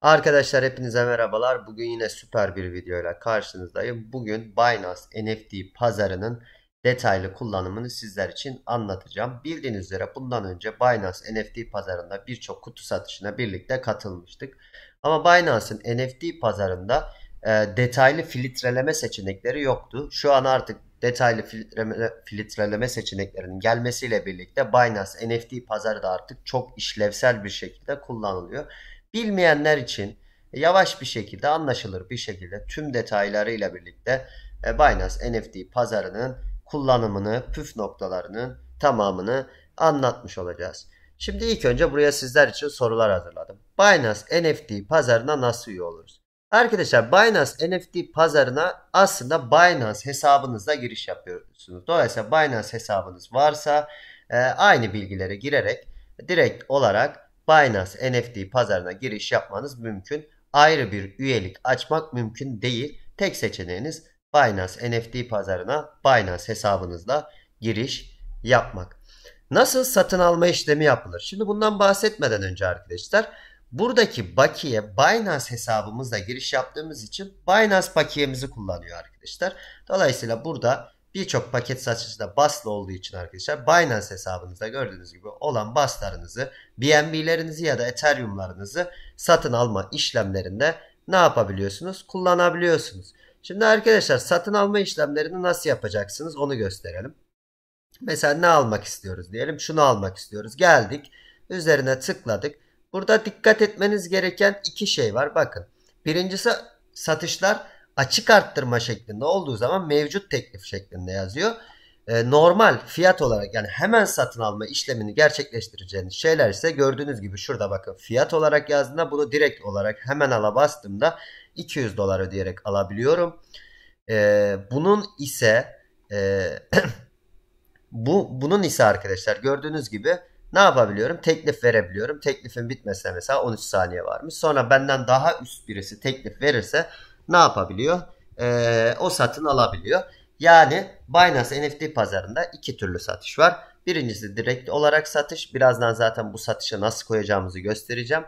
Arkadaşlar hepinize merhabalar. Bugün yine süper bir videoyla karşınızdayım. Bugün Binance NFT pazarının detaylı kullanımını sizler için anlatacağım. Bildiğiniz üzere bundan önce Binance NFT pazarında birçok kutu satışına birlikte katılmıştık. Ama Binance'ın NFT pazarında e, detaylı filtreleme seçenekleri yoktu. Şu an artık detaylı filtreleme, filtreleme seçeneklerinin gelmesiyle birlikte Binance NFT pazarı da artık çok işlevsel bir şekilde kullanılıyor. Bilmeyenler için yavaş bir şekilde anlaşılır bir şekilde tüm detaylarıyla birlikte e, Binance NFT pazarının kullanımını, püf noktalarının tamamını anlatmış olacağız. Şimdi ilk önce buraya sizler için sorular hazırladım. Binance NFT pazarına nasıl üye oluruz? Arkadaşlar Binance NFT pazarına aslında Binance hesabınızla giriş yapıyorsunuz. Dolayısıyla Binance hesabınız varsa e, aynı bilgileri girerek direkt olarak Binance NFT pazarına giriş yapmanız mümkün. Ayrı bir üyelik açmak mümkün değil. Tek seçeneğiniz Binance NFT pazarına Binance hesabınızla giriş yapmak. Nasıl satın alma işlemi yapılır? Şimdi bundan bahsetmeden önce arkadaşlar buradaki bakiye Binance hesabımızla giriş yaptığımız için Binance bakiyemizi kullanıyor arkadaşlar. Dolayısıyla burada birçok paket satıcıda baslı olduğu için arkadaşlar Binance hesabınızda gördüğünüz gibi olan baslarınızı, BNB'lerinizi ya da Ethereum'larınızı satın alma işlemlerinde ne yapabiliyorsunuz? Kullanabiliyorsunuz. Şimdi arkadaşlar satın alma işlemlerini nasıl yapacaksınız onu gösterelim. Mesela ne almak istiyoruz diyelim. Şunu almak istiyoruz. Geldik. Üzerine tıkladık. Burada dikkat etmeniz gereken iki şey var. Bakın. Birincisi satışlar açık arttırma şeklinde olduğu zaman mevcut teklif şeklinde yazıyor. Ee, normal fiyat olarak yani hemen satın alma işlemini gerçekleştireceğiniz şeyler ise gördüğünüz gibi şurada bakın fiyat olarak yazdığında bunu direkt olarak hemen ala bastığımda 200 dolar ödeyerek alabiliyorum. Ee, bunun ise e, bu bunun ise arkadaşlar gördüğünüz gibi ne yapabiliyorum? Teklif verebiliyorum. Teklifin bitmesine mesela 13 saniye varmış. Sonra benden daha üst birisi teklif verirse ne yapabiliyor? Ee, o satın alabiliyor. Yani Binance NFT pazarında iki türlü satış var. Birincisi direkt olarak satış. Birazdan zaten bu satışa nasıl koyacağımızı göstereceğim.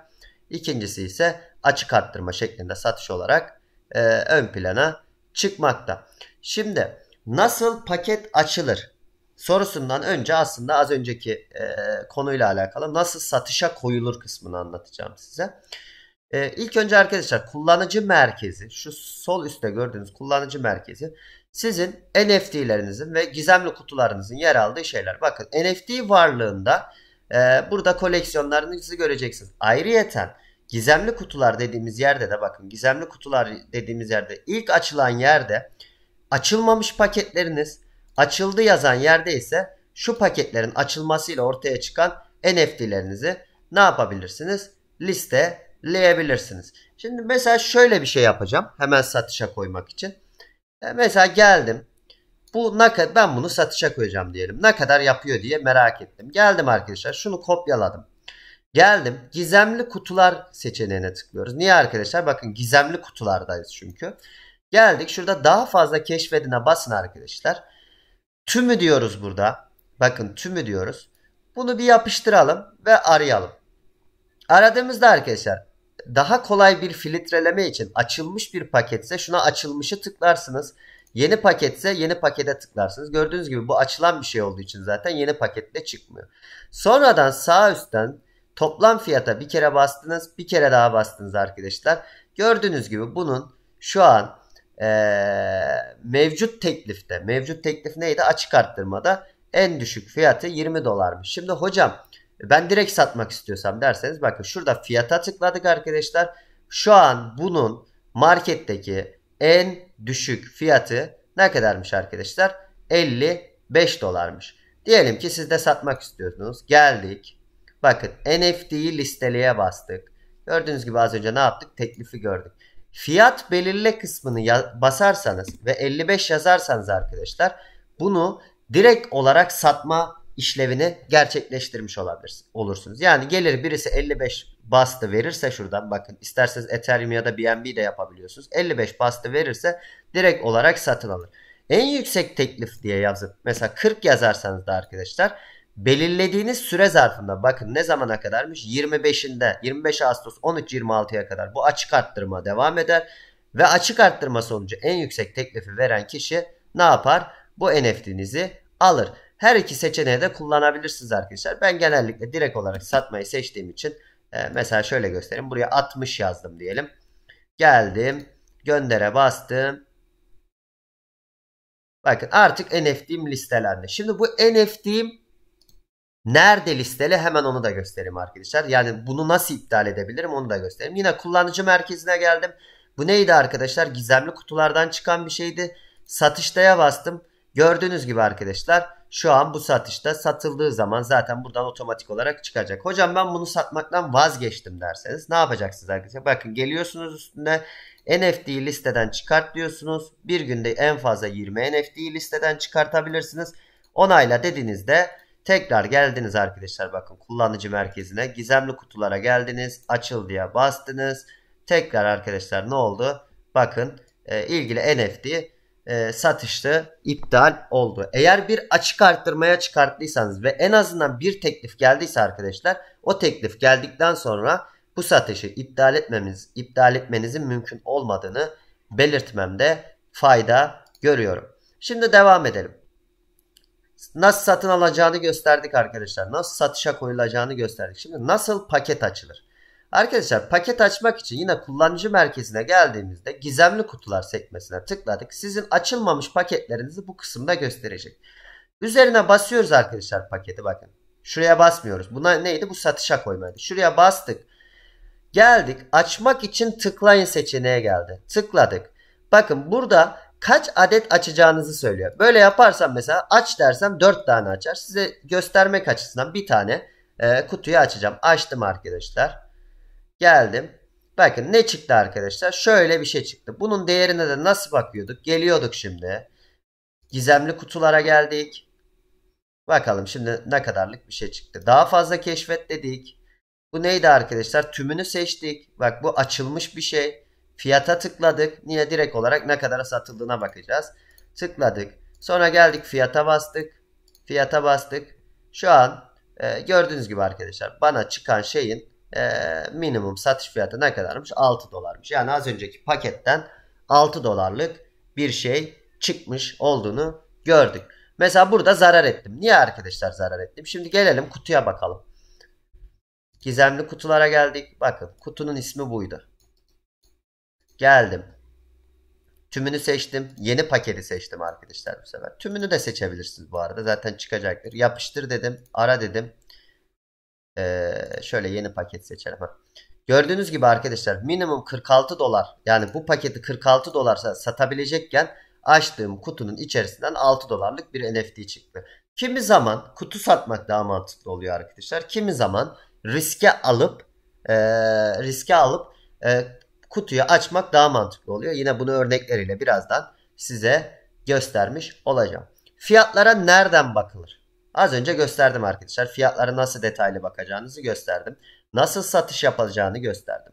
İkincisi ise açık arttırma şeklinde satış olarak e, ön plana çıkmakta. Şimdi nasıl paket açılır sorusundan önce aslında az önceki e, konuyla alakalı nasıl satışa koyulur kısmını anlatacağım size. Ee, ilk önce arkadaşlar kullanıcı merkezi şu sol üstte gördüğünüz kullanıcı merkezi sizin NFT'lerinizin ve gizemli kutularınızın yer aldığı şeyler. Bakın NFT varlığında e, burada koleksiyonlarınızı göreceksiniz. Ayrıyeten gizemli kutular dediğimiz yerde de bakın gizemli kutular dediğimiz yerde ilk açılan yerde açılmamış paketleriniz açıldı yazan yerde ise şu paketlerin açılmasıyla ortaya çıkan NFT'lerinizi ne yapabilirsiniz? Liste leyebilirsiniz. Şimdi mesela şöyle bir şey yapacağım. Hemen satışa koymak için. E mesela geldim. Bu ne kadar ben bunu satışa koyacağım diyelim. Ne kadar yapıyor diye merak ettim. Geldim arkadaşlar. Şunu kopyaladım. Geldim. Gizemli kutular seçeneğine tıklıyoruz. Niye arkadaşlar? Bakın gizemli kutulardayız çünkü. Geldik. Şurada daha fazla keşfedine basın arkadaşlar. Tümü diyoruz burada. Bakın tümü diyoruz. Bunu bir yapıştıralım ve arayalım. Aradığımızda arkadaşlar daha kolay bir filtreleme için açılmış bir paketse şuna açılmışı tıklarsınız. Yeni paketse yeni pakete tıklarsınız. Gördüğünüz gibi bu açılan bir şey olduğu için zaten yeni paketle çıkmıyor. Sonradan sağ üstten toplam fiyata bir kere bastınız. Bir kere daha bastınız arkadaşlar. Gördüğünüz gibi bunun şu an ee, mevcut teklifte mevcut teklif neydi? Açık arttırmada en düşük fiyatı 20 dolarmış. Şimdi hocam ben direkt satmak istiyorsam derseniz bakın şurada fiyata tıkladık arkadaşlar. Şu an bunun marketteki en düşük fiyatı ne kadarmış arkadaşlar? 55 dolarmış. Diyelim ki siz de satmak istiyorsunuz. Geldik. Bakın NFT'yi listeleye bastık. Gördüğünüz gibi az önce ne yaptık? Teklifi gördük. Fiyat belirle kısmını basarsanız ve 55 yazarsanız arkadaşlar bunu direkt olarak satma işlevini gerçekleştirmiş olursunuz. Yani gelir birisi 55 bastı verirse şuradan bakın isterseniz Ethereum ya da BNB de yapabiliyorsunuz. 55 bastı verirse direkt olarak satın alır. En yüksek teklif diye yazıp mesela 40 yazarsanız da arkadaşlar belirlediğiniz süre zarfında bakın ne zamana kadarmış? 25'inde 25 Ağustos 13.26'ya kadar bu açık arttırma devam eder. Ve açık arttırma sonucu en yüksek teklifi veren kişi ne yapar? Bu NFT'nizi alır. Her iki seçeneği de kullanabilirsiniz arkadaşlar. Ben genellikle direkt olarak satmayı seçtiğim için e, mesela şöyle göstereyim. Buraya 60 yazdım diyelim. Geldim. Göndere bastım. Bakın artık NFT'm listelendi. Şimdi bu NFT'm nerede listeli hemen onu da göstereyim arkadaşlar. Yani bunu nasıl iptal edebilirim onu da göstereyim. Yine kullanıcı merkezine geldim. Bu neydi arkadaşlar? Gizemli kutulardan çıkan bir şeydi. Satıştaya bastım. Gördüğünüz gibi arkadaşlar şu an bu satışta satıldığı zaman zaten buradan otomatik olarak çıkacak. Hocam ben bunu satmaktan vazgeçtim derseniz ne yapacaksınız arkadaşlar? Bakın geliyorsunuz üstüne NFT'yi listeden çıkart diyorsunuz. Bir günde en fazla 20 NFT'yi listeden çıkartabilirsiniz. Onayla dediğinizde tekrar geldiniz arkadaşlar bakın kullanıcı merkezine gizemli kutulara geldiniz açıl diye bastınız. Tekrar arkadaşlar ne oldu? Bakın e, ilgili NFT e, satışta iptal oldu. Eğer bir açık arttırmaya çıkarttıysanız ve en azından bir teklif geldiyse arkadaşlar o teklif geldikten sonra bu satışı iptal etmemiz, iptal etmenizin mümkün olmadığını belirtmemde fayda görüyorum. Şimdi devam edelim. Nasıl satın alacağını gösterdik arkadaşlar. Nasıl satışa koyulacağını gösterdik. Şimdi nasıl paket açılır? Arkadaşlar paket açmak için yine kullanıcı merkezine geldiğimizde gizemli kutular sekmesine tıkladık. Sizin açılmamış paketlerinizi bu kısımda gösterecek. Üzerine basıyoruz arkadaşlar paketi bakın. Şuraya basmıyoruz. Buna neydi? Bu satışa koymaydı. Şuraya bastık. Geldik. Açmak için tıklayın seçeneğe geldi. Tıkladık. Bakın burada kaç adet açacağınızı söylüyor. Böyle yaparsam mesela aç dersem 4 tane açar. Size göstermek açısından bir tane e, kutuyu açacağım. Açtım arkadaşlar. Geldim. Bakın ne çıktı arkadaşlar? Şöyle bir şey çıktı. Bunun değerine de nasıl bakıyorduk? Geliyorduk şimdi. Gizemli kutulara geldik. Bakalım şimdi ne kadarlık bir şey çıktı. Daha fazla keşfet dedik. Bu neydi arkadaşlar? Tümünü seçtik. Bak bu açılmış bir şey. Fiyata tıkladık. Yine direkt olarak ne kadara satıldığına bakacağız. Tıkladık. Sonra geldik fiyata bastık. Fiyata bastık. Şu an e, gördüğünüz gibi arkadaşlar bana çıkan şeyin e, minimum satış fiyatı ne kadarmış? 6 dolarmış. Yani az önceki paketten 6 dolarlık bir şey çıkmış olduğunu gördük. Mesela burada zarar ettim. Niye arkadaşlar zarar ettim? Şimdi gelelim kutuya bakalım. Gizemli kutulara geldik. Bakın kutunun ismi buydu. Geldim. Tümünü seçtim. Yeni paketi seçtim arkadaşlar bu sefer. Tümünü de seçebilirsiniz bu arada. Zaten çıkacaktır. Yapıştır dedim. Ara dedim. Ee, şöyle yeni paket seçelim. Gördüğünüz gibi arkadaşlar minimum 46 dolar yani bu paketi 46 dolar satabilecekken açtığım kutunun içerisinden 6 dolarlık bir NFT çıktı. Kimi zaman kutu satmak daha mantıklı oluyor arkadaşlar. Kimi zaman riske alıp e, riske alıp e, kutuyu açmak daha mantıklı oluyor. Yine bunu örnekleriyle birazdan size göstermiş olacağım. Fiyatlara nereden bakılır? Az önce gösterdim arkadaşlar. Fiyatlara nasıl detaylı bakacağınızı gösterdim. Nasıl satış yapılacağını gösterdim.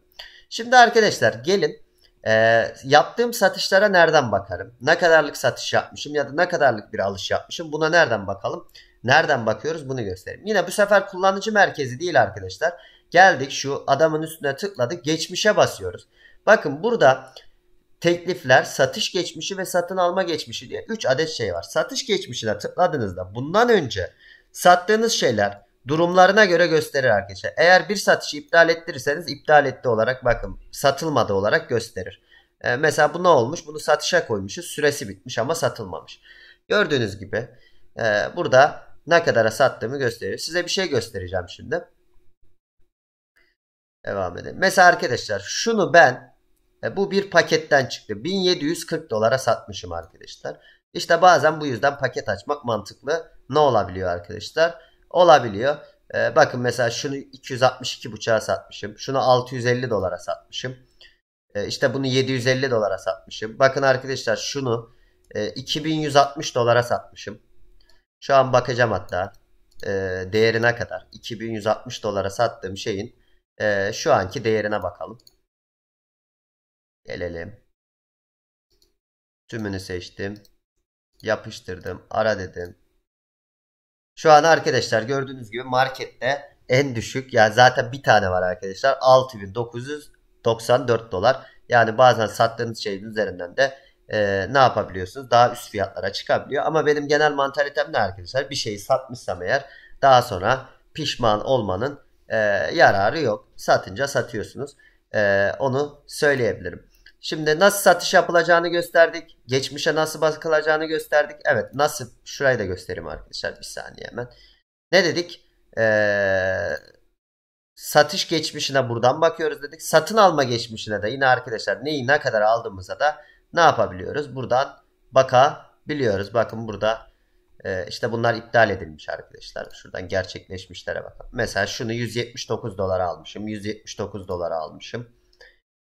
Şimdi arkadaşlar gelin e, yaptığım satışlara nereden bakarım? Ne kadarlık satış yapmışım ya da ne kadarlık bir alış yapmışım? Buna nereden bakalım? Nereden bakıyoruz bunu göstereyim. Yine bu sefer kullanıcı merkezi değil arkadaşlar. Geldik şu adamın üstüne tıkladık. Geçmişe basıyoruz. Bakın burada teklifler, satış geçmişi ve satın alma geçmişi diye 3 adet şey var. Satış geçmişine tıkladığınızda bundan önce sattığınız şeyler durumlarına göre gösterir arkadaşlar. Eğer bir satışı iptal ettirirseniz iptal etti olarak bakın satılmadı olarak gösterir. Ee, mesela bu ne olmuş? Bunu satışa koymuşuz. Süresi bitmiş ama satılmamış. Gördüğünüz gibi e, burada ne kadara sattığımı gösteriyor. Size bir şey göstereceğim şimdi. Devam edelim. Mesela arkadaşlar şunu ben e, bu bir paketten çıktı. 1740 dolara satmışım arkadaşlar. İşte bazen bu yüzden paket açmak mantıklı. Ne olabiliyor arkadaşlar? Olabiliyor. E, bakın mesela şunu 262 buçuğa satmışım. Şunu 650 dolara satmışım. E, işte bunu 750 dolara satmışım. Bakın arkadaşlar şunu e, 2160 dolara satmışım. Şu an bakacağım hatta e, değerine kadar. 2160 dolara sattığım şeyin e, şu anki değerine bakalım. Gelelim. Tümünü seçtim. Yapıştırdım. Ara dedim. Şu an arkadaşlar gördüğünüz gibi markette en düşük yani zaten bir tane var arkadaşlar 6994 dolar. Yani bazen sattığınız şeyin üzerinden de e, ne yapabiliyorsunuz? Daha üst fiyatlara çıkabiliyor. Ama benim genel mantalitem ne arkadaşlar? Bir şeyi satmışsam eğer daha sonra pişman olmanın e, yararı yok. Satınca satıyorsunuz. E, onu söyleyebilirim. Şimdi nasıl satış yapılacağını gösterdik. Geçmişe nasıl bakılacağını gösterdik. Evet nasıl şurayı da göstereyim arkadaşlar bir saniye hemen. Ne dedik? Ee, satış geçmişine buradan bakıyoruz dedik. Satın alma geçmişine de yine arkadaşlar neyi ne kadar aldığımıza da ne yapabiliyoruz? Buradan bakabiliyoruz. Bakın burada e, işte bunlar iptal edilmiş arkadaşlar. Şuradan gerçekleşmişlere bakın. Mesela şunu 179 dolar almışım. 179 dolar almışım.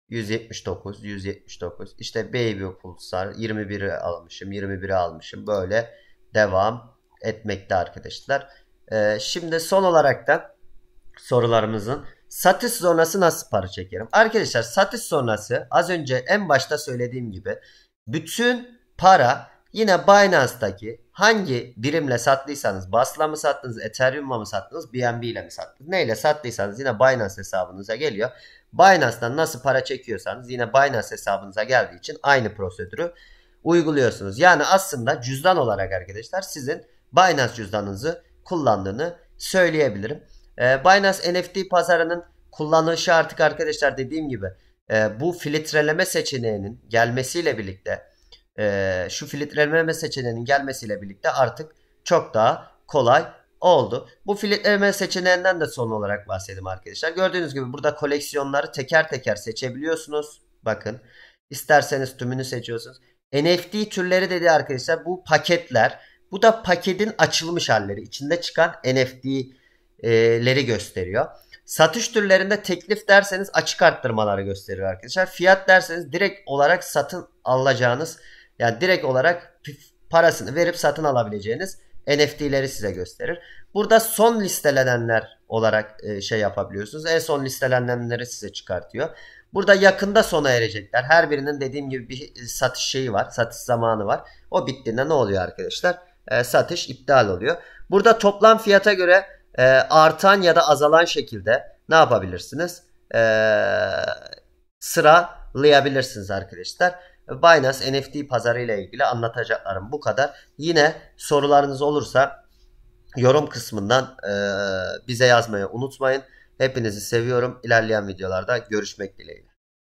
179, 179. İşte Baby Pulsar 21'i almışım, 21'i almışım. Böyle devam etmekte arkadaşlar. Ee, şimdi son olarak da sorularımızın satış sonrası nasıl para çekerim? Arkadaşlar satış sonrası az önce en başta söylediğim gibi bütün para yine Binance'daki hangi birimle sattıysanız Basla mı sattınız, Ethereum'la mı sattınız, BNB ile mi sattınız? Neyle sattıysanız yine Binance hesabınıza geliyor. Binance'dan nasıl para çekiyorsanız yine Binance hesabınıza geldiği için aynı prosedürü uyguluyorsunuz. Yani aslında cüzdan olarak arkadaşlar sizin Binance cüzdanınızı kullandığını söyleyebilirim. Ee, Binance NFT pazarının kullanışı artık arkadaşlar dediğim gibi e, bu filtreleme seçeneğinin gelmesiyle birlikte e, şu filtreleme seçeneğinin gelmesiyle birlikte artık çok daha kolay oldu. Bu filtreleme seçeneğinden de son olarak bahsedeyim arkadaşlar. Gördüğünüz gibi burada koleksiyonları teker teker seçebiliyorsunuz. Bakın isterseniz tümünü seçiyorsunuz. NFT türleri dedi arkadaşlar bu paketler. Bu da paketin açılmış halleri. içinde çıkan NFT'leri gösteriyor. Satış türlerinde teklif derseniz açık arttırmaları gösterir arkadaşlar. Fiyat derseniz direkt olarak satın alacağınız yani direkt olarak parasını verip satın alabileceğiniz NFT'leri size gösterir. Burada son listelenenler olarak e, şey yapabiliyorsunuz. En son listelenenleri size çıkartıyor. Burada yakında sona erecekler. Her birinin dediğim gibi bir satış şeyi var. Satış zamanı var. O bittiğinde ne oluyor arkadaşlar? E, satış iptal oluyor. Burada toplam fiyata göre e, artan ya da azalan şekilde ne yapabilirsiniz? E, sıralayabilirsiniz arkadaşlar. Binance NFT pazarı ile ilgili anlatacaklarım bu kadar. Yine sorularınız olursa yorum kısmından e, bize yazmayı unutmayın. Hepinizi seviyorum. İlerleyen videolarda görüşmek dileğiyle.